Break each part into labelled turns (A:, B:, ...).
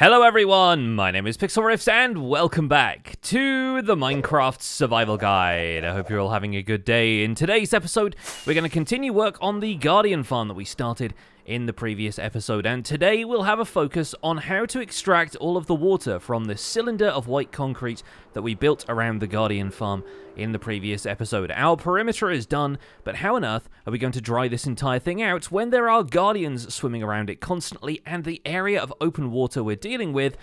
A: Hello everyone, my name is Pixlriffs and welcome back to the Minecraft Survival Guide. I hope you're all having a good day. In today's episode, we're going to continue work on the Guardian farm that we started in the previous episode, and today we'll have a focus on how to extract all of the water from the cylinder of white concrete that we built around the Guardian farm in the previous episode. Our perimeter is done, but how on earth are we going to dry this entire thing out when there are Guardians swimming around it constantly and the area of open water we're dealing with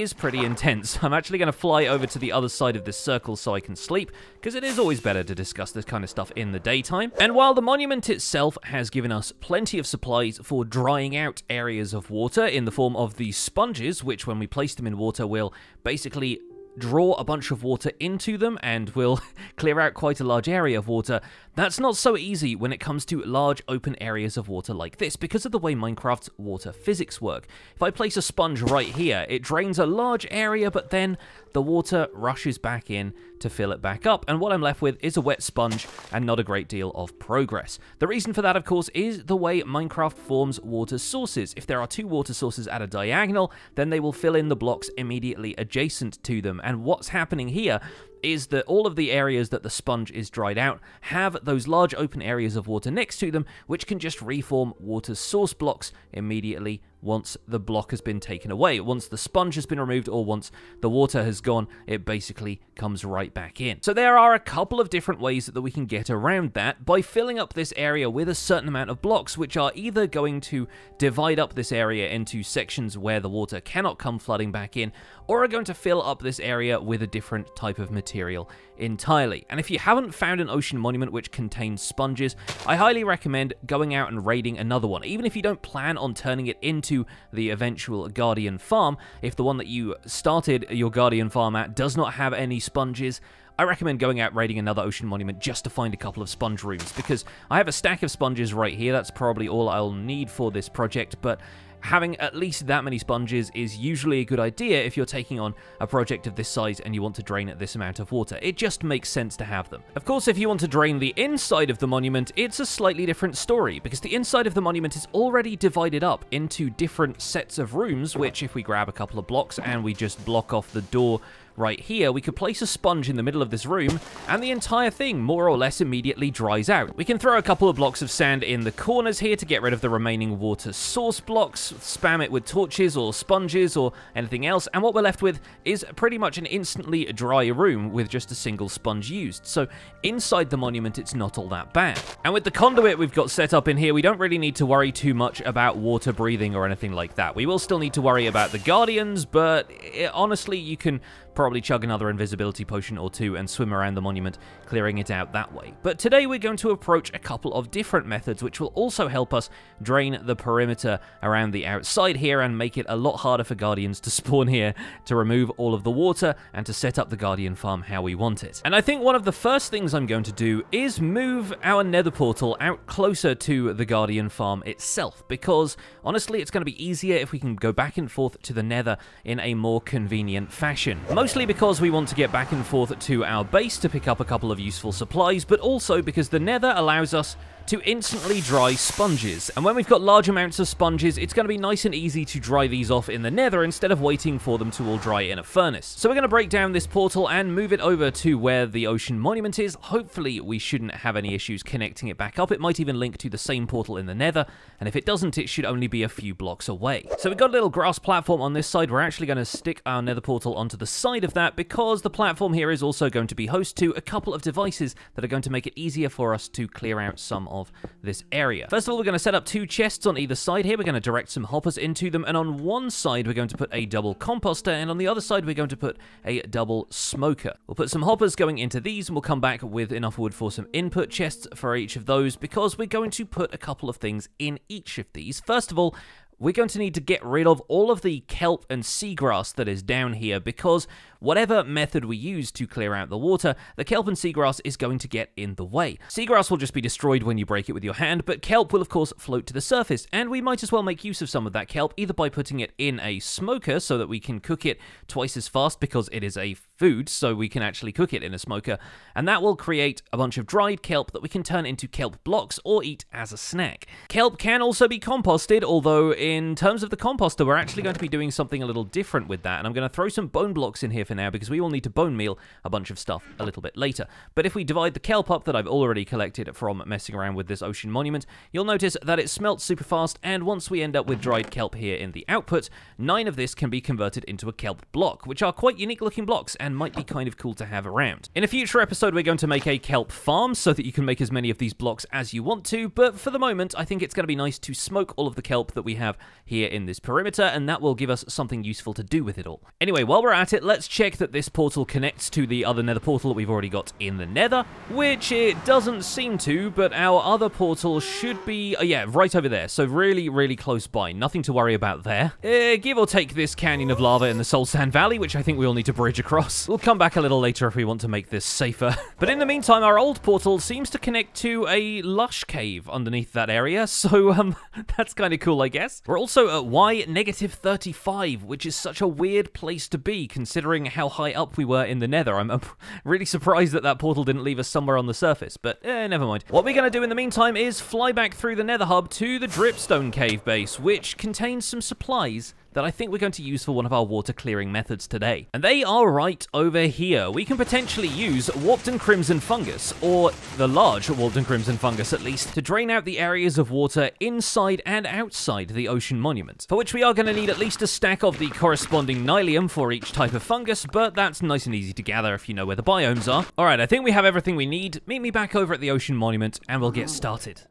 A: is pretty intense. I'm actually going to fly over to the other side of this circle so I can sleep, because it is always better to discuss this kind of stuff in the daytime. And while the monument itself has given us plenty of supplies for drying out areas of water in the form of these sponges, which when we place them in water will basically draw a bunch of water into them and will clear out quite a large area of water. That's not so easy when it comes to large open areas of water like this because of the way Minecraft's water physics work. If I place a sponge right here, it drains a large area, but then the water rushes back in to fill it back up, and what I'm left with is a wet sponge and not a great deal of progress. The reason for that, of course, is the way Minecraft forms water sources. If there are two water sources at a diagonal, then they will fill in the blocks immediately adjacent to them, and what's happening here is that all of the areas that the sponge is dried out have those large open areas of water next to them, which can just reform water source blocks immediately once the block has been taken away. Once the sponge has been removed or once the water has gone, it basically comes right back in. So there are a couple of different ways that we can get around that by filling up this area with a certain amount of blocks, which are either going to divide up this area into sections where the water cannot come flooding back in, or are going to fill up this area with a different type of material entirely. And if you haven't found an ocean monument which contains sponges, I highly recommend going out and raiding another one. Even if you don't plan on turning it into the eventual Guardian farm, if the one that you started your Guardian farm at does not have any sponges, I recommend going out raiding another ocean monument just to find a couple of sponge rooms, because I have a stack of sponges right here, that's probably all I'll need for this project, but having at least that many sponges is usually a good idea if you're taking on a project of this size and you want to drain this amount of water. It just makes sense to have them. Of course, if you want to drain the inside of the monument, it's a slightly different story, because the inside of the monument is already divided up into different sets of rooms, which if we grab a couple of blocks and we just block off the door right here, we could place a sponge in the middle of this room, and the entire thing more or less immediately dries out. We can throw a couple of blocks of sand in the corners here to get rid of the remaining water source blocks, spam it with torches or sponges or anything else, and what we're left with is pretty much an instantly dry room with just a single sponge used. So inside the monument, it's not all that bad. And with the conduit we've got set up in here, we don't really need to worry too much about water breathing or anything like that. We will still need to worry about the Guardians, but it, honestly, you can probably chug another invisibility potion or two and swim around the monument, clearing it out that way. But today we're going to approach a couple of different methods which will also help us drain the perimeter around the outside here and make it a lot harder for Guardians to spawn here to remove all of the water and to set up the Guardian farm how we want it. And I think one of the first things I'm going to do is move our nether portal out closer to the Guardian farm itself because honestly it's going to be easier if we can go back and forth to the nether in a more convenient fashion. Mostly because we want to get back and forth to our base to pick up a couple of useful supplies, but also because the nether allows us to instantly dry sponges. And when we've got large amounts of sponges, it's going to be nice and easy to dry these off in the nether instead of waiting for them to all dry in a furnace. So we're going to break down this portal and move it over to where the ocean monument is. Hopefully we shouldn't have any issues connecting it back up. It might even link to the same portal in the nether, and if it doesn't, it should only be a few blocks away. So we've got a little grass platform on this side. We're actually going to stick our nether portal onto the side of that because the platform here is also going to be host to a couple of devices that are going to make it easier for us to clear out some of this area. First of all, we're going to set up two chests on either side here. We're going to direct some hoppers into them, and on one side, we're going to put a double composter, and on the other side, we're going to put a double smoker. We'll put some hoppers going into these, and we'll come back with enough wood for some input chests for each of those, because we're going to put a couple of things in each of these. First of all, we're going to need to get rid of all of the kelp and seagrass that is down here because whatever method we use to clear out the water, the kelp and seagrass is going to get in the way. Seagrass will just be destroyed when you break it with your hand, but kelp will of course float to the surface, and we might as well make use of some of that kelp either by putting it in a smoker so that we can cook it twice as fast because it is a food, so we can actually cook it in a smoker, and that will create a bunch of dried kelp that we can turn into kelp blocks or eat as a snack. Kelp can also be composted, although in terms of the composter, we're actually going to be doing something a little different with that, and I'm going to throw some bone blocks in here for now because we will need to bone meal a bunch of stuff a little bit later. But if we divide the kelp up that I've already collected from messing around with this ocean monument, you'll notice that it smelts super fast, and once we end up with dried kelp here in the output, nine of this can be converted into a kelp block, which are quite unique looking blocks and might be kind of cool to have around. In a future episode, we're going to make a kelp farm so that you can make as many of these blocks as you want to, but for the moment, I think it's going to be nice to smoke all of the kelp that we have here in this perimeter, and that will give us something useful to do with it all. Anyway, while we're at it, let's check that this portal connects to the other nether portal that we've already got in the nether, which it doesn't seem to, but our other portal should be, uh, yeah, right over there, so really, really close by. Nothing to worry about there. Uh, give or take this canyon of lava in the Soul Sand Valley, which I think we'll need to bridge across. We'll come back a little later if we want to make this safer. but in the meantime, our old portal seems to connect to a lush cave underneath that area, so um, that's kind of cool, I guess. We're also at Y negative 35, which is such a weird place to be, considering how high up we were in the nether. I'm, I'm really surprised that that portal didn't leave us somewhere on the surface, but eh, never mind. What we're going to do in the meantime is fly back through the nether hub to the Dripstone cave base, which contains some supplies that I think we're going to use for one of our water clearing methods today. And they are right over here. We can potentially use Warped and Crimson Fungus, or the large Warped and Crimson Fungus at least, to drain out the areas of water inside and outside the ocean monument, for which we are going to need at least a stack of the corresponding Nylium for each type of fungus, but that's nice and easy to gather if you know where the biomes are. Alright, I think we have everything we need. Meet me back over at the ocean monument and we'll get started.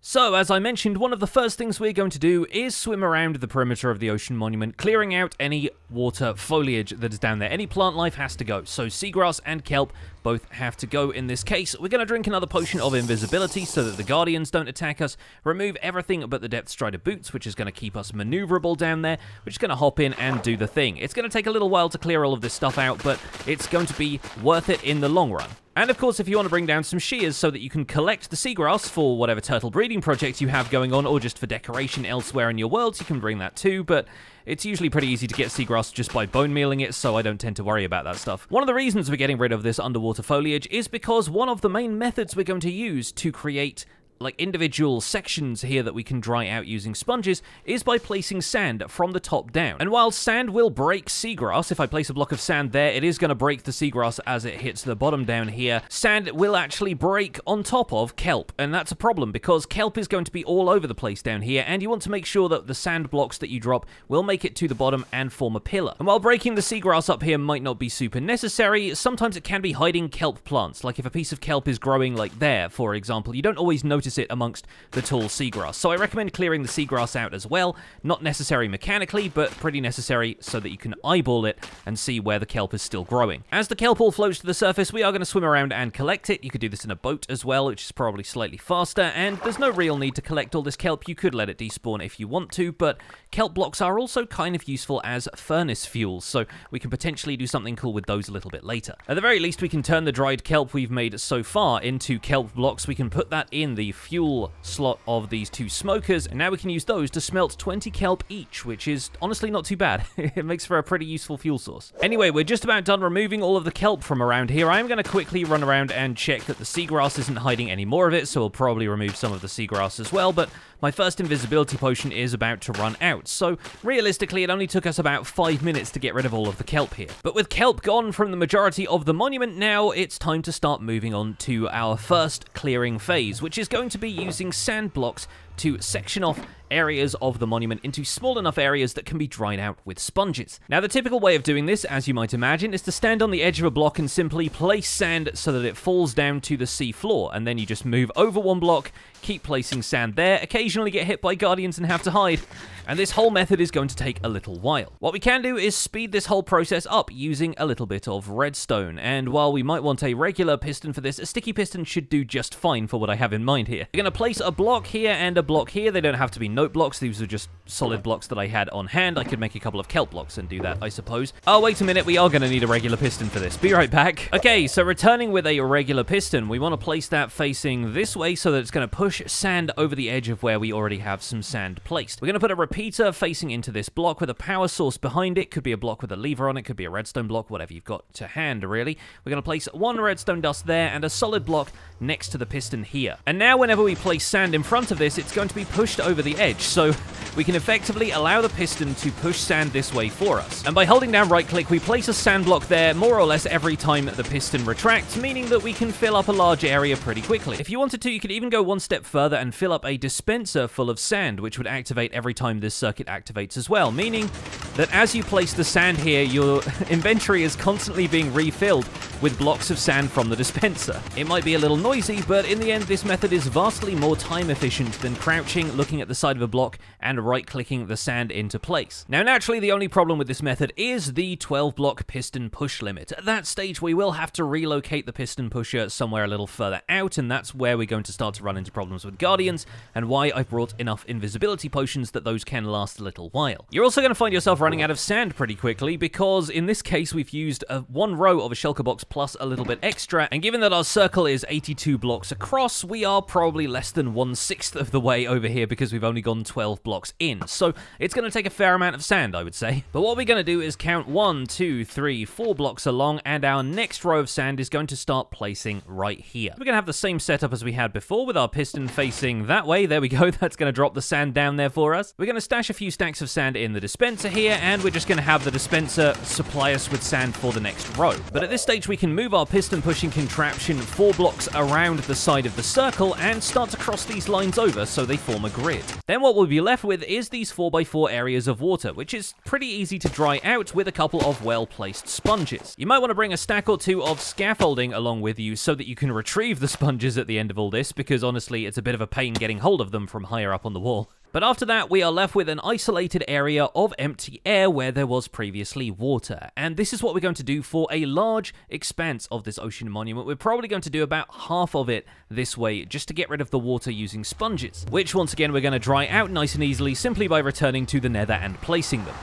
A: So, as I mentioned, one of the first things we're going to do is swim around the perimeter of the ocean monument, clearing out any water foliage that is down there. Any plant life has to go, so seagrass and kelp both have to go in this case. We're going to drink another potion of invisibility so that the guardians don't attack us, remove everything but the depth strider boots, which is going to keep us maneuverable down there, We're just going to hop in and do the thing. It's going to take a little while to clear all of this stuff out, but it's going to be worth it in the long run. And of course, if you want to bring down some shears so that you can collect the seagrass for whatever turtle breeding project you have going on, or just for decoration elsewhere in your worlds, you can bring that too, but it's usually pretty easy to get seagrass just by bone mealing it, so I don't tend to worry about that stuff. One of the reasons we're getting rid of this underwater foliage is because one of the main methods we're going to use to create like individual sections here that we can dry out using sponges is by placing sand from the top down. And while sand will break seagrass, if I place a block of sand there, it is going to break the seagrass as it hits the bottom down here. Sand will actually break on top of kelp, and that's a problem because kelp is going to be all over the place down here, and you want to make sure that the sand blocks that you drop will make it to the bottom and form a pillar. And while breaking the seagrass up here might not be super necessary, sometimes it can be hiding kelp plants. Like if a piece of kelp is growing like there, for example, you don't always notice it amongst the tall seagrass. So I recommend clearing the seagrass out as well. Not necessary mechanically, but pretty necessary so that you can eyeball it and see where the kelp is still growing. As the kelp all floats to the surface, we are going to swim around and collect it. You could do this in a boat as well, which is probably slightly faster, and there's no real need to collect all this kelp. You could let it despawn if you want to, but kelp blocks are also kind of useful as furnace fuels, so we can potentially do something cool with those a little bit later. At the very least, we can turn the dried kelp we've made so far into kelp blocks. We can put that in the fuel slot of these two smokers, and now we can use those to smelt 20 kelp each, which is honestly not too bad. it makes for a pretty useful fuel source. Anyway, we're just about done removing all of the kelp from around here. I am going to quickly run around and check that the seagrass isn't hiding any more of it, so we'll probably remove some of the seagrass as well, but my first invisibility potion is about to run out, so realistically it only took us about 5 minutes to get rid of all of the kelp here. But with kelp gone from the majority of the monument now, it's time to start moving on to our first clearing phase, which is going to be using sand blocks to section off areas of the monument into small enough areas that can be dried out with sponges. Now, the typical way of doing this, as you might imagine, is to stand on the edge of a block and simply place sand so that it falls down to the sea floor, and then you just move over one block, keep placing sand there, occasionally get hit by guardians and have to hide, and this whole method is going to take a little while. What we can do is speed this whole process up using a little bit of redstone, and while we might want a regular piston for this, a sticky piston should do just fine for what I have in mind here. We're going to place a block here and a block here. They don't have to be note blocks. These are just solid blocks that I had on hand, I could make a couple of kelp blocks and do that, I suppose. Oh, wait a minute, we are going to need a regular piston for this. Be right back. Okay, so returning with a regular piston, we want to place that facing this way so that it's going to push sand over the edge of where we already have some sand placed. We're going to put a repeater facing into this block with a power source behind it. Could be a block with a lever on it, could be a redstone block, whatever you've got to hand, really. We're going to place one redstone dust there and a solid block next to the piston here. And now whenever we place sand in front of this, it's going to be pushed over the edge, so we can effectively allow the piston to push sand this way for us. And by holding down right click, we place a sand block there more or less every time the piston retracts, meaning that we can fill up a large area pretty quickly. If you wanted to, you could even go one step further and fill up a dispenser full of sand, which would activate every time this circuit activates as well, meaning that as you place the sand here, your inventory is constantly being refilled with blocks of sand from the dispenser. It might be a little noisy, but in the end, this method is vastly more time efficient than crouching, looking at the side of a block, and right-clicking the sand into place. Now, naturally, the only problem with this method is the 12-block piston push limit. At that stage, we will have to relocate the piston pusher somewhere a little further out, and that's where we're going to start to run into problems with Guardians, and why I've brought enough invisibility potions that those can last a little while. You're also going to find yourself running out of sand pretty quickly, because in this case, we've used a, one row of a shulker box plus a little bit extra, and given that our circle is 82 blocks across, we are probably less than one-sixth of the way over here because we've only gone 12 blocks in, so it's going to take a fair amount of sand, I would say. But what we're going to do is count one, two, three, four blocks along, and our next row of sand is going to start placing right here. We're going to have the same setup as we had before with our piston facing that way. There we go. That's going to drop the sand down there for us. We're going to stash a few stacks of sand in the dispenser here, and we're just going to have the dispenser supply us with sand for the next row. But at this stage, we can move our piston pushing contraption four blocks around the side of the circle and start to cross these lines over so they form a grid. Then what we'll be left with is these 4x4 areas of water, which is pretty easy to dry out with a couple of well-placed sponges. You might want to bring a stack or two of scaffolding along with you so that you can retrieve the sponges at the end of all this, because honestly, it's a bit of a pain getting hold of them from higher up on the wall. But after that, we are left with an isolated area of empty air where there was previously water. And this is what we're going to do for a large expanse of this ocean monument. We're probably going to do about half of it this way, just to get rid of the water using sponges, which once again we're going to dry out nice and easily simply by returning to the nether and placing them.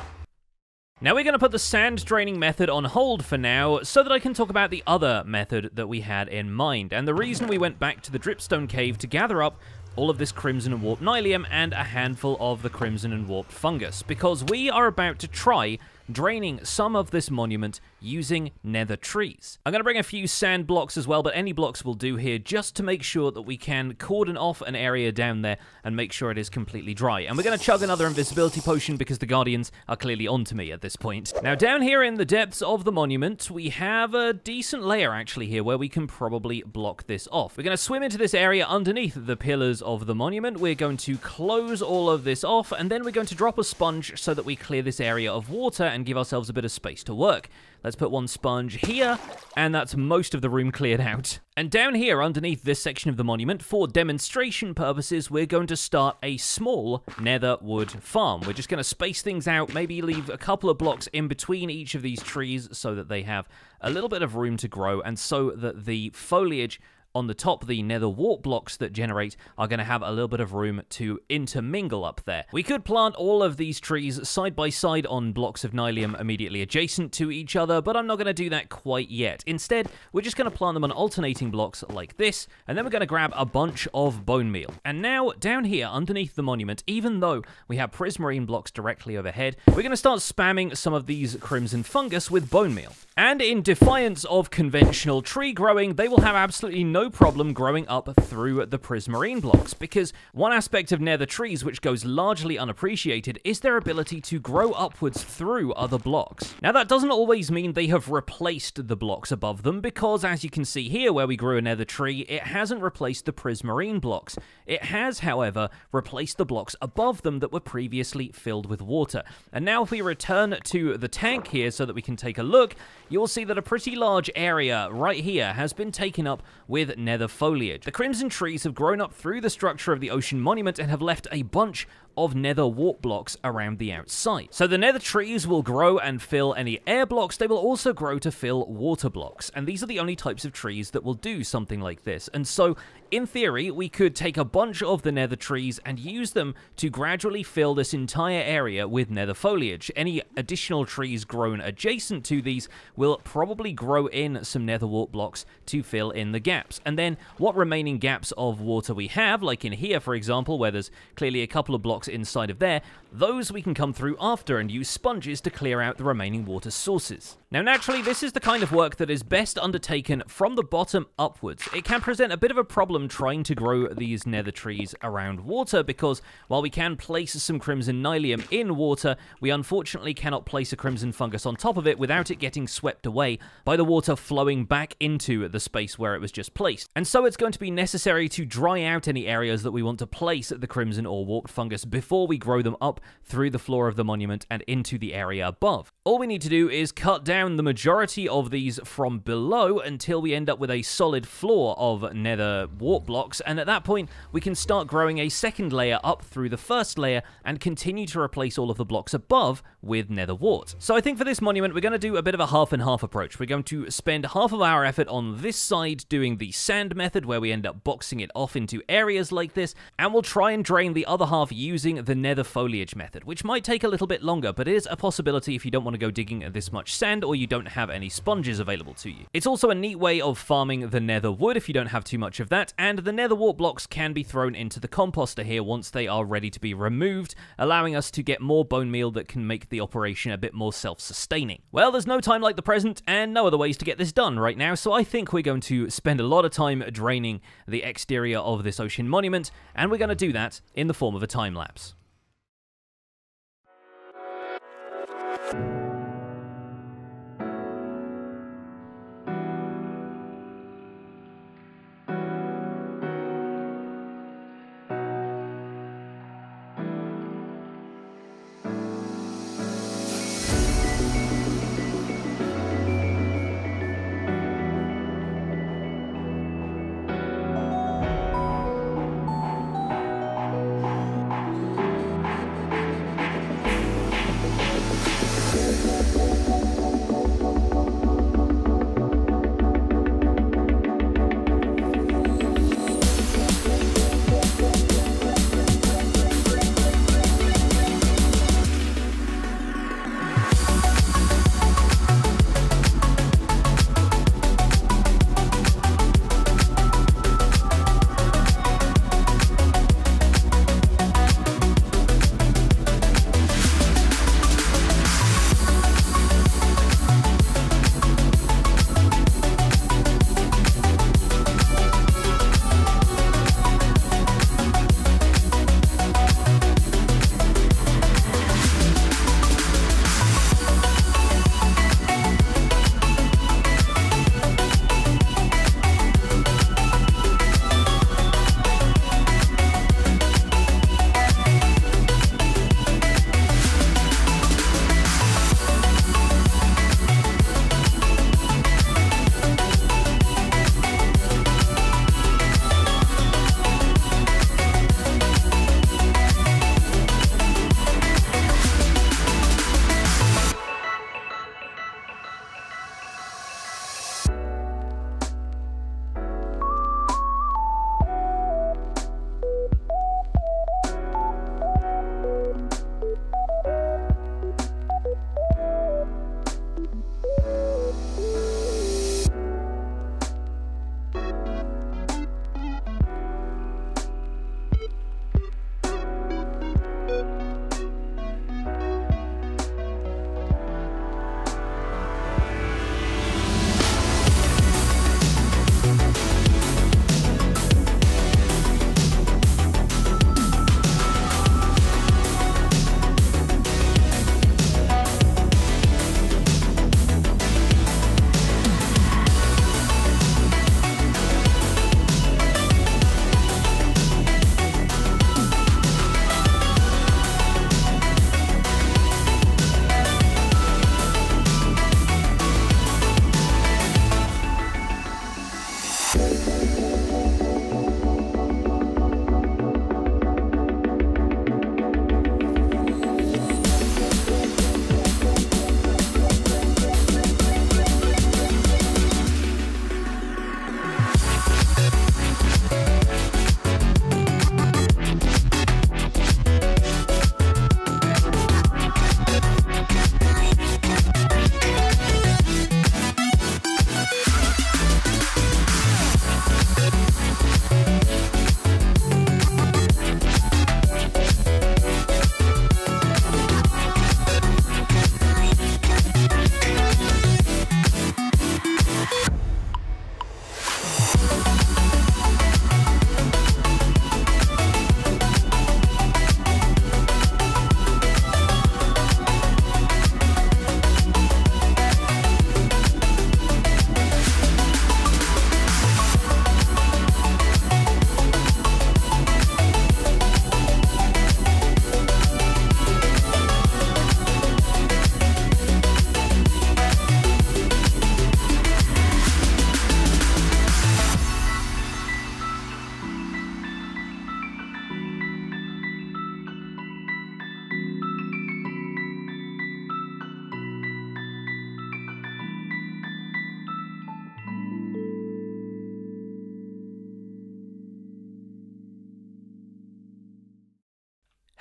A: Now we're going to put the sand draining method on hold for now, so that I can talk about the other method that we had in mind. And the reason we went back to the dripstone cave to gather up all of this Crimson and Warped Nylium, and a handful of the Crimson and Warped Fungus, because we are about to try draining some of this monument using nether trees. I'm going to bring a few sand blocks as well, but any blocks will do here just to make sure that we can cordon off an area down there and make sure it is completely dry. And we're going to chug another invisibility potion because the Guardians are clearly onto me at this point. Now, down here in the depths of the monument, we have a decent layer actually here where we can probably block this off. We're going to swim into this area underneath the pillars of the monument. We're going to close all of this off, and then we're going to drop a sponge so that we clear this area of water and give ourselves a bit of space to work. Let's put one sponge here, and that's most of the room cleared out. And down here, underneath this section of the monument, for demonstration purposes, we're going to start a small nether wood farm. We're just going to space things out, maybe leave a couple of blocks in between each of these trees so that they have a little bit of room to grow, and so that the foliage on the top, the nether wart blocks that generate are going to have a little bit of room to intermingle up there. We could plant all of these trees side by side on blocks of nylium immediately adjacent to each other, but I'm not going to do that quite yet. Instead, we're just going to plant them on alternating blocks like this, and then we're going to grab a bunch of bone meal. And now, down here underneath the monument, even though we have prismarine blocks directly overhead, we're going to start spamming some of these crimson fungus with bone meal. And in defiance of conventional tree growing, they will have absolutely no problem growing up through the prismarine blocks, because one aspect of nether trees which goes largely unappreciated is their ability to grow upwards through other blocks. Now that doesn't always mean they have replaced the blocks above them, because as you can see here where we grew a nether tree, it hasn't replaced the prismarine blocks. It has, however, replaced the blocks above them that were previously filled with water. And now if we return to the tank here so that we can take a look, you'll see that a pretty large area right here has been taken up with nether foliage. The crimson trees have grown up through the structure of the ocean monument and have left a bunch of nether wart blocks around the outside. So the nether trees will grow and fill any air blocks, they will also grow to fill water blocks, and these are the only types of trees that will do something like this. And so, in theory, we could take a bunch of the nether trees and use them to gradually fill this entire area with nether foliage. Any additional trees grown adjacent to these will probably grow in some nether wart blocks to fill in the gaps. And then what remaining gaps of water we have, like in here, for example, where there's clearly a couple of blocks inside of there, those we can come through after and use sponges to clear out the remaining water sources. Now, naturally, this is the kind of work that is best undertaken from the bottom upwards. It can present a bit of a problem trying to grow these nether trees around water because while we can place some crimson nylium in water, we unfortunately cannot place a crimson fungus on top of it without it getting swept away by the water flowing back into the space where it was just placed. And so it's going to be necessary to dry out any areas that we want to place the crimson or warped fungus before we grow them up through the floor of the monument and into the area above. All we need to do is cut down the majority of these from below until we end up with a solid floor of nether wart blocks, and at that point we can start growing a second layer up through the first layer and continue to replace all of the blocks above with nether wart. So I think for this monument we're going to do a bit of a half and half approach. We're going to spend half of our effort on this side doing the sand method where we end up boxing it off into areas like this, and we'll try and drain the other half using the nether foliage method, which might take a little bit longer, but it is a possibility if you don't want to go digging this much sand or you don't have any sponges available to you. It's also a neat way of farming the nether wood if you don't have too much of that, and the nether wart blocks can be thrown into the composter here once they are ready to be removed, allowing us to get more bone meal that can make the operation a bit more self-sustaining. Well, there's no time like the present, and no other ways to get this done right now, so I think we're going to spend a lot of time draining the exterior of this ocean monument, and we're going to do that in the form of a time lapse.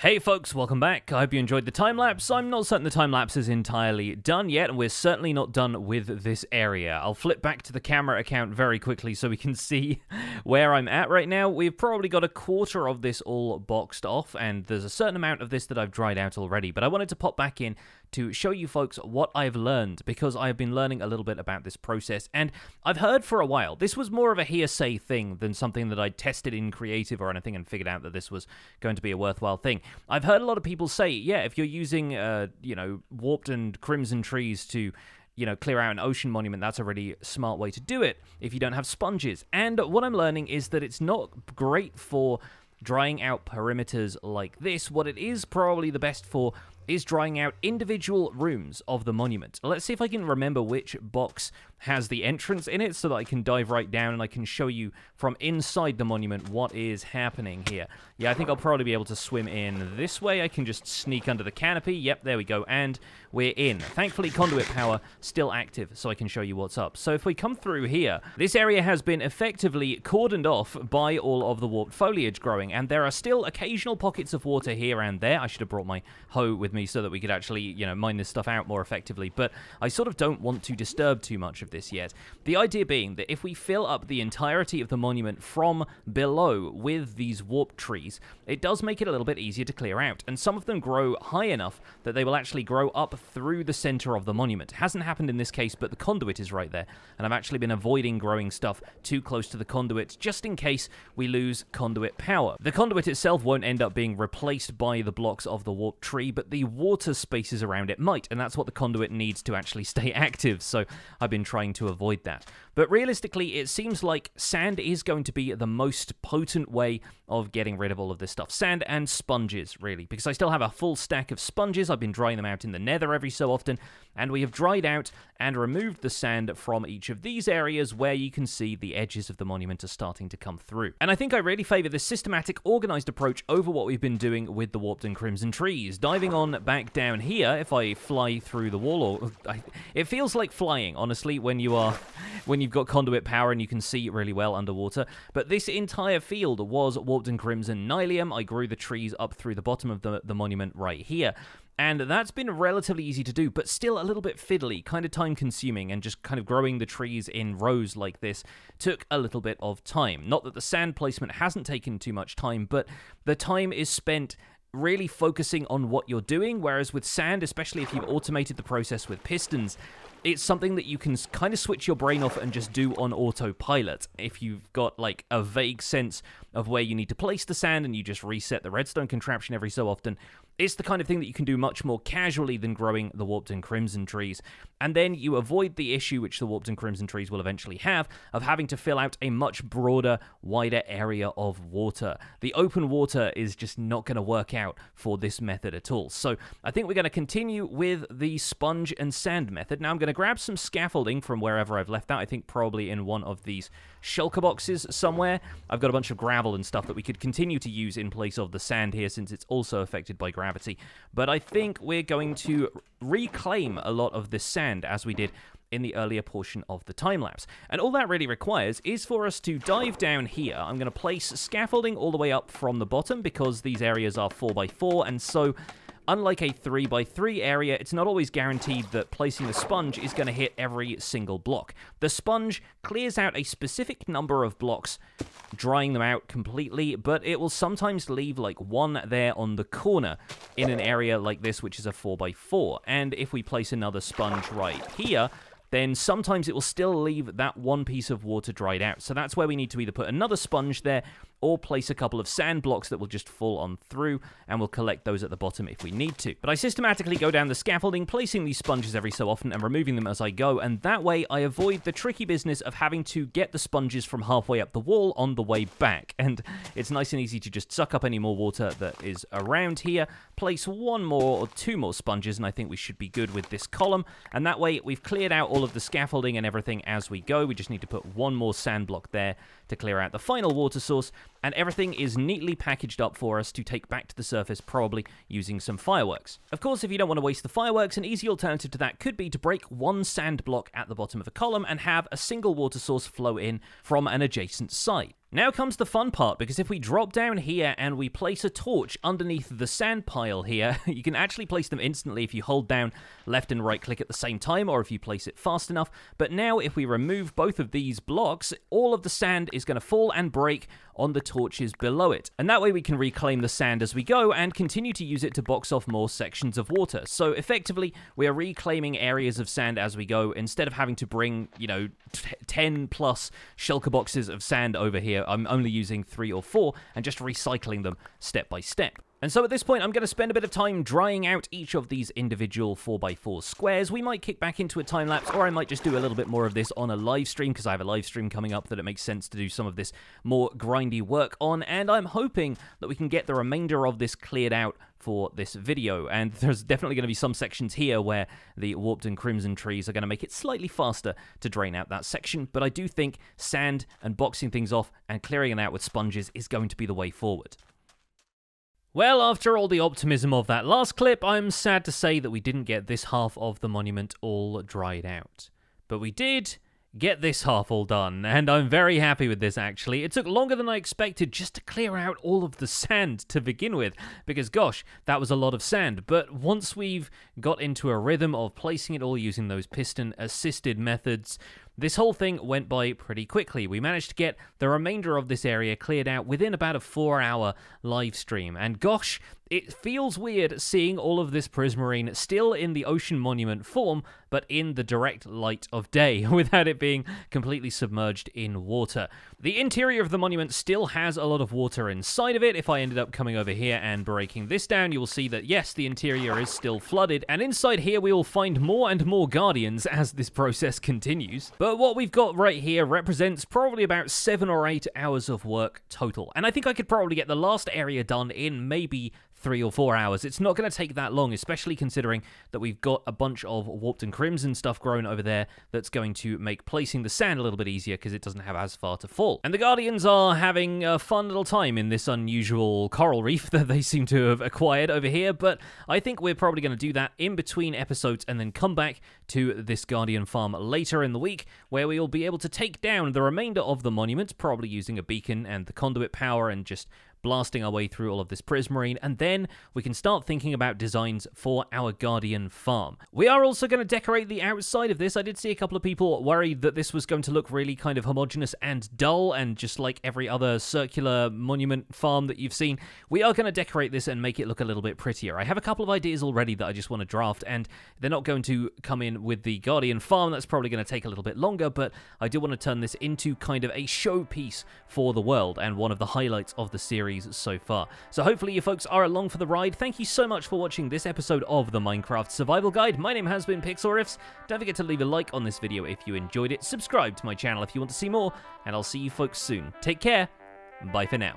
A: Hey folks, welcome back. I hope you enjoyed the time lapse. I'm not certain the time lapse is entirely done yet, and we're certainly not done with this area. I'll flip back to the camera account very quickly so we can see where I'm at right now. We've probably got a quarter of this all boxed off, and there's a certain amount of this that I've dried out already, but I wanted to pop back in to show you folks what I've learned because I've been learning a little bit about this process and I've heard for a while this was more of a hearsay thing than something that I tested in creative or anything and figured out that this was going to be a worthwhile thing. I've heard a lot of people say, yeah, if you're using uh, you know, warped and crimson trees to you know, clear out an ocean monument, that's a really smart way to do it if you don't have sponges. And what I'm learning is that it's not great for drying out perimeters like this. What it is probably the best for is drying out individual rooms of the monument. Let's see if I can remember which box has the entrance in it so that I can dive right down and I can show you from inside the monument what is happening here. Yeah, I think I'll probably be able to swim in this way. I can just sneak under the canopy. Yep, there we go. And we're in. Thankfully, conduit power still active so I can show you what's up. So if we come through here, this area has been effectively cordoned off by all of the warped foliage growing and there are still occasional pockets of water here and there. I should have brought my hoe with me so that we could actually, you know, mine this stuff out more effectively, but I sort of don't want to disturb too much of this yet. The idea being that if we fill up the entirety of the monument from below with these warp trees, it does make it a little bit easier to clear out, and some of them grow high enough that they will actually grow up through the center of the monument. It hasn't happened in this case, but the conduit is right there, and I've actually been avoiding growing stuff too close to the conduit just in case we lose conduit power. The conduit itself won't end up being replaced by the blocks of the warp tree, but the water spaces around it might, and that's what the conduit needs to actually stay active, so I've been trying to avoid that. But realistically, it seems like sand is going to be the most potent way of getting rid of all of this stuff. Sand and sponges, really, because I still have a full stack of sponges. I've been drying them out in the nether every so often, and we have dried out and removed the sand from each of these areas where you can see the edges of the monument are starting to come through. And I think I really favour this systematic, organised approach over what we've been doing with the Warped and Crimson trees. Diving on back down here, if I fly through the wall, or uh, I, it feels like flying, honestly, when you are when you've got conduit power and you can see really well underwater. But this entire field was Warped and Crimson Nylium. I grew the trees up through the bottom of the, the monument right here. And that's been relatively easy to do, but still a little bit fiddly, kind of time consuming, and just kind of growing the trees in rows like this took a little bit of time. Not that the sand placement hasn't taken too much time, but the time is spent really focusing on what you're doing, whereas with sand, especially if you've automated the process with pistons, it's something that you can kind of switch your brain off and just do on autopilot. If you've got like a vague sense of where you need to place the sand and you just reset the redstone contraption every so often, it's the kind of thing that you can do much more casually than growing the warped and crimson trees. And then you avoid the issue which the warped and crimson trees will eventually have of having to fill out a much broader, wider area of water. The open water is just not going to work out for this method at all. So I think we're going to continue with the sponge and sand method. Now I'm going to grab some scaffolding from wherever I've left that. I think probably in one of these shulker boxes somewhere. I've got a bunch of gravel and stuff that we could continue to use in place of the sand here since it's also affected by gravity. But I think we're going to reclaim a lot of this sand as we did in the earlier portion of the time lapse. And all that really requires is for us to dive down here. I'm going to place scaffolding all the way up from the bottom because these areas are 4x4 and so Unlike a 3x3 area, it's not always guaranteed that placing the sponge is going to hit every single block. The sponge clears out a specific number of blocks, drying them out completely, but it will sometimes leave like one there on the corner in an area like this, which is a 4x4. And if we place another sponge right here, then sometimes it will still leave that one piece of water dried out. So that's where we need to either put another sponge there or place a couple of sand blocks that will just fall on through, and we'll collect those at the bottom if we need to. But I systematically go down the scaffolding, placing these sponges every so often and removing them as I go, and that way I avoid the tricky business of having to get the sponges from halfway up the wall on the way back. And it's nice and easy to just suck up any more water that is around here, place one more or two more sponges, and I think we should be good with this column. And that way we've cleared out all of the scaffolding and everything as we go. We just need to put one more sand block there to clear out the final water source, and everything is neatly packaged up for us to take back to the surface, probably using some fireworks. Of course, if you don't want to waste the fireworks, an easy alternative to that could be to break one sand block at the bottom of a column and have a single water source flow in from an adjacent site. Now comes the fun part, because if we drop down here and we place a torch underneath the sand pile here, you can actually place them instantly if you hold down left and right click at the same time, or if you place it fast enough. But now if we remove both of these blocks, all of the sand is going to fall and break on the torches below it. And that way we can reclaim the sand as we go and continue to use it to box off more sections of water. So effectively, we are reclaiming areas of sand as we go instead of having to bring, you know, 10 plus shulker boxes of sand over here. I'm only using three or four and just recycling them step by step. And so at this point, I'm going to spend a bit of time drying out each of these individual 4x4 squares. We might kick back into a time lapse, or I might just do a little bit more of this on a live stream, because I have a live stream coming up that it makes sense to do some of this more grindy work on. And I'm hoping that we can get the remainder of this cleared out for this video. And there's definitely going to be some sections here where the warped and crimson trees are going to make it slightly faster to drain out that section. But I do think sand and boxing things off and clearing it out with sponges is going to be the way forward. Well, after all the optimism of that last clip, I'm sad to say that we didn't get this half of the monument all dried out. But we did get this half all done, and I'm very happy with this actually. It took longer than I expected just to clear out all of the sand to begin with, because gosh, that was a lot of sand. But once we've got into a rhythm of placing it all using those piston assisted methods, this whole thing went by pretty quickly. We managed to get the remainder of this area cleared out within about a four hour live stream. And gosh, it feels weird seeing all of this prismarine still in the ocean monument form, but in the direct light of day, without it being completely submerged in water. The interior of the monument still has a lot of water inside of it. If I ended up coming over here and breaking this down, you will see that yes, the interior is still flooded, and inside here we will find more and more guardians as this process continues. But what we've got right here represents probably about seven or eight hours of work total, and I think I could probably get the last area done in maybe three or four hours. It's not going to take that long, especially considering that we've got a bunch of warped and crimson stuff growing over there that's going to make placing the sand a little bit easier because it doesn't have as far to fall. And the Guardians are having a fun little time in this unusual coral reef that they seem to have acquired over here, but I think we're probably going to do that in between episodes and then come back to this Guardian farm later in the week where we will be able to take down the remainder of the monument, probably using a beacon and the conduit power and just blasting our way through all of this prismarine, and then we can start thinking about designs for our Guardian farm. We are also going to decorate the outside of this. I did see a couple of people worried that this was going to look really kind of homogenous and dull, and just like every other circular monument farm that you've seen, we are going to decorate this and make it look a little bit prettier. I have a couple of ideas already that I just want to draft, and they're not going to come in with the Guardian farm. That's probably going to take a little bit longer, but I do want to turn this into kind of a showpiece for the world and one of the highlights of the series series so far. So hopefully you folks are along for the ride. Thank you so much for watching this episode of the Minecraft Survival Guide. My name has been Pixlriffs. Don't forget to leave a like on this video if you enjoyed it. Subscribe to my channel if you want to see more, and I'll see you folks soon. Take care. Bye for now.